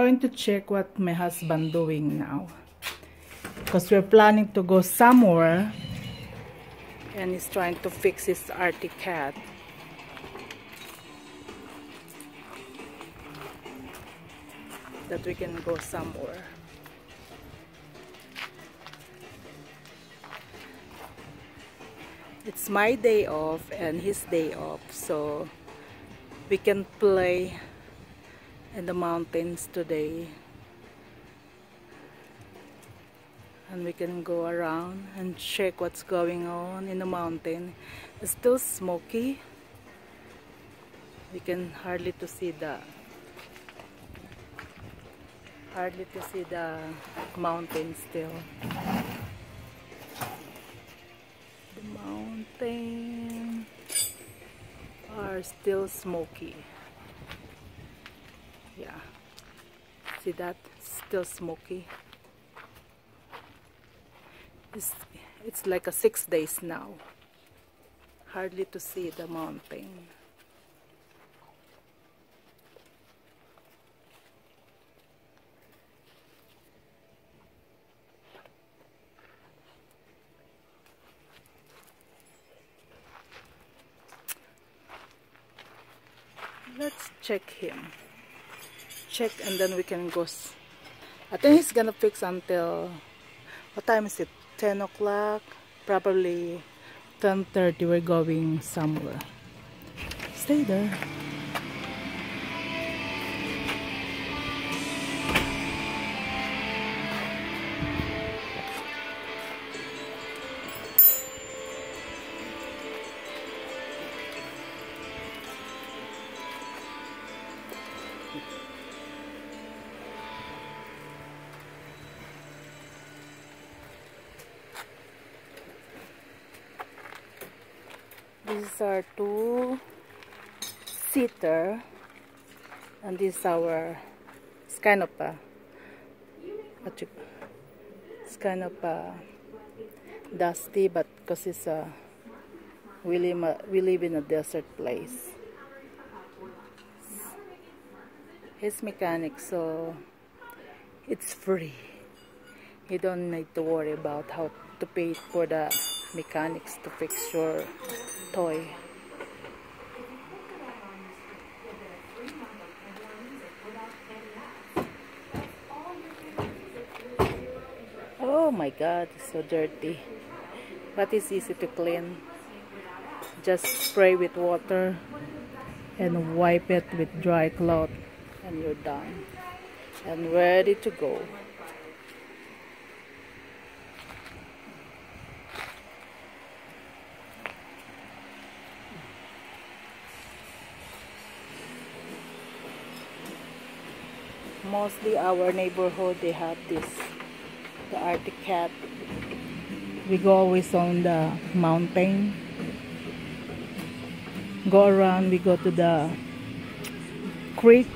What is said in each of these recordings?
going to check what my husband doing now. Because we're planning to go somewhere and he's trying to fix his Arctic cat. That we can go somewhere. It's my day off and his day off so we can play in the mountains today. And we can go around and check what's going on in the mountain. It's still smoky. We can hardly to see the hardly to see the mountain still. The mountain are still smoky yeah. See that? Still smoky. It's, it's like a six days now. Hardly to see the mountain. Let's check him check and then we can go I think he's gonna fix until what time is it? 10 o'clock? Probably 10.30 we're going somewhere. Stay there These are two seater and this is our it's kind of a what it's kind of a dusty but because it's a we live, we live in a desert place. His mechanic so it's free. You don't need to worry about how to pay for the mechanics to fix your toy. Oh my god, it's so dirty. But it's easy to clean. Just spray with water and wipe it with dry cloth and you're done. And ready to go. Mostly our neighborhood they have this the Arctic cat we go always on the mountain. Go around we go to the creek.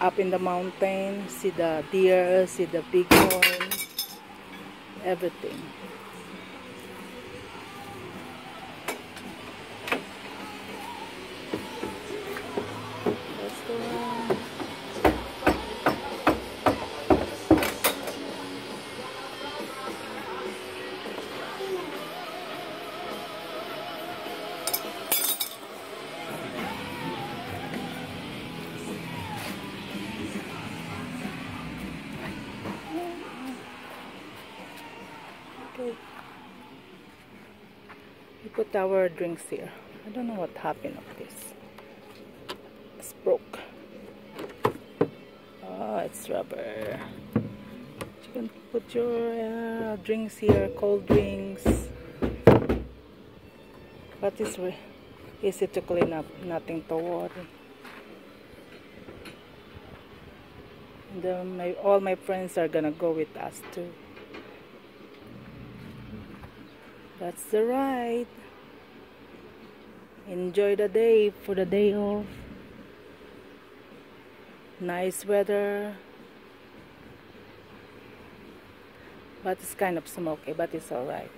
Up in the mountain see the deer see the bighorn everything put our drinks here. I don't know what happened of this. It's broke. Oh, it's rubber. You can put your uh, drinks here, cold drinks. But it's easy to clean up, nothing to worry. And then my, all my friends are gonna go with us too. That's the ride. Enjoy the day for the day off. Nice weather. But it's kind of smoky, but it's alright.